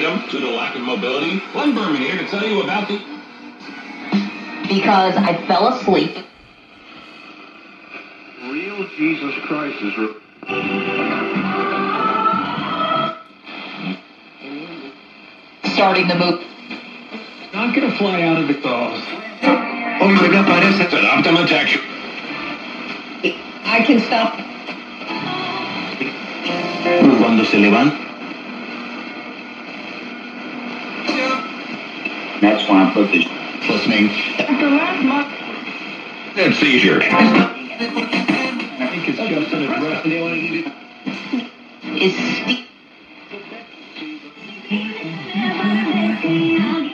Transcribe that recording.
to the lack of mobility. Glenn Berman here to tell you about the because I fell asleep. Real Jesus Christ is. Re- Starting the move. not gonna fly out of the cause. Oiga, parece an Optima Tech. I can stop. Cuando se levanta. That's why I put this listening. That seizure. I think it's just an.